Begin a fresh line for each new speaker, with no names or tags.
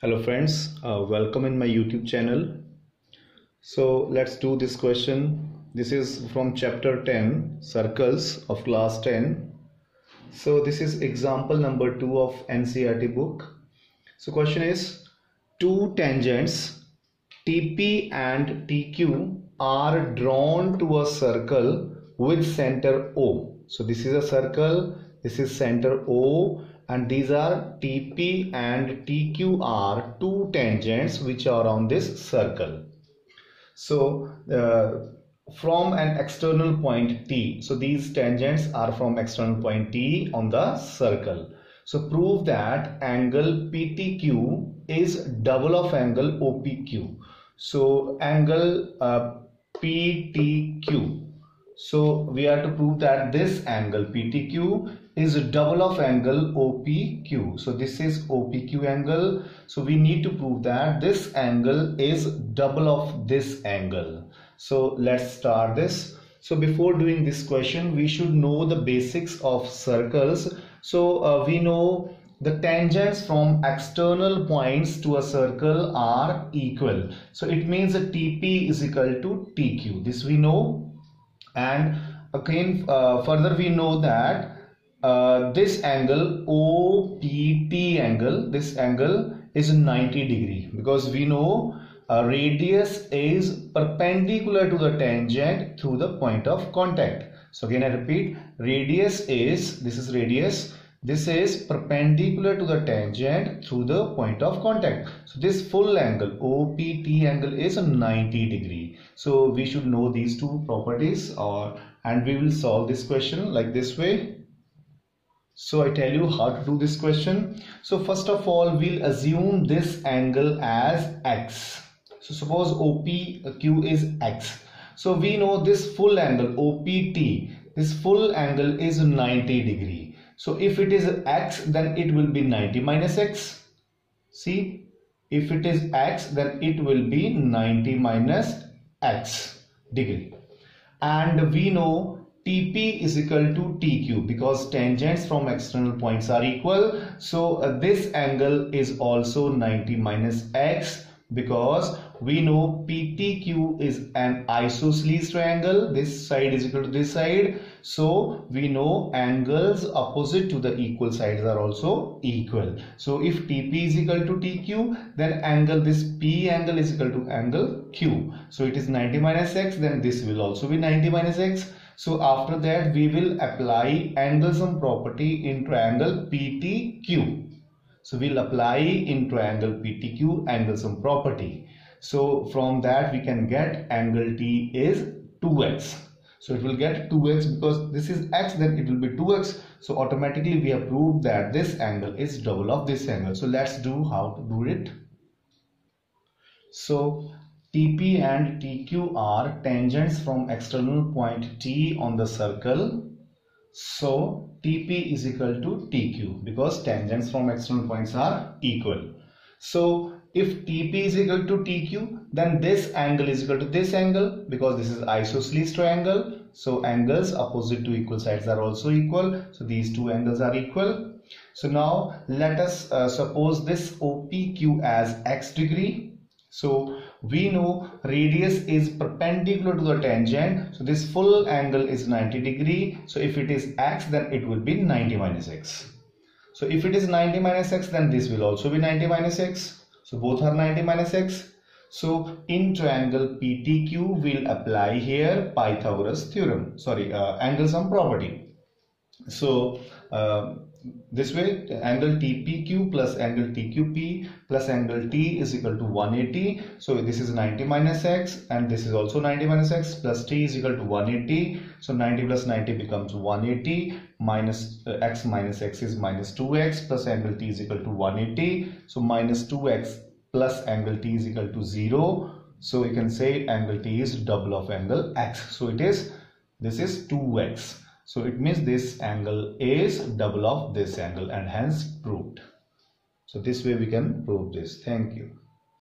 hello friends. Uh, welcome in my youtube channel. So let's do this question. This is from chapter 10 circles of class 10 so this is example number 2 of ncert book. So question is two tangents tp and tq are drawn to a circle with center o. So this is a circle. This is center o and these are TP and TQ are two tangents which are on this circle. So uh, from an external point T, so these tangents are from external point T on the circle. So prove that angle PTQ is double of angle OPQ. So angle uh, PTQ so we have to prove that this angle PTQ is double of angle OPQ. So this is OPQ angle. So we need to prove that this angle is double of this angle. So let's start this. So before doing this question, we should know the basics of circles. So uh, we know the tangents from external points to a circle are equal. So it means that TP is equal to TQ. This we know and again uh, further we know that uh, this angle OPT angle this angle is 90 degree. Because we know uh, radius is perpendicular to the tangent through the point of contact. So again I repeat radius is this is radius this is perpendicular to the tangent through the point of contact. So this full angle OPT angle is 90 degree. So we should know these two properties or and we will solve this question like this way. So I tell you how to do this question. So first of all we'll assume this angle as x. So suppose OPQ is x. So we know this full angle OPT this full angle is 90 degree so if it is x then it will be 90 minus x. See if it is x then it will be 90 minus x degree. And we know TP is equal to TQ because tangents from external points are equal. So uh, this angle is also 90 minus x because we know PTQ is an isosceles triangle. This side is equal to this side. So we know angles opposite to the equal sides are also equal. So if TP is equal to TQ then angle this P angle is equal to angle Q. So it is 90 minus X then this will also be 90 minus X. So after that we will apply angle sum property in triangle PTQ so we'll apply in triangle PTQ angle sum property. So from that we can get angle T is 2x. So it will get 2x because this is x then it will be 2x. So automatically we have proved that this angle is double of this angle. So let's do how to do it. So TP and TQ are tangents from external point T on the circle so TP is equal to TQ because tangents from external points are equal. So if TP is equal to TQ then this angle is equal to this angle because this is isosceles triangle. So angles opposite to equal sides are also equal. So these two angles are equal. So now let us uh, suppose this OPQ as x degree. So we know radius is perpendicular to the tangent. So this full angle is 90 degree. So if it is x then it will be 90 minus x. So if it is 90 minus x then this will also be 90 minus x. So both are 90 minus x. So in triangle PTQ we'll apply here Pythagoras theorem. Sorry uh, angle sum property so uh, this way angle TPQ plus angle TQP plus angle T is equal to 180 so this is 90 minus x and this is also 90 minus x plus T is equal to 180 so 90 plus 90 becomes 180 minus uh, x minus x is minus 2x plus angle T is equal to 180 so minus 2x plus angle T is equal to 0 so we can say angle T is double of angle x. So it is this is 2x so it means this angle is double of this angle and hence proved. So this way we can prove this. Thank you.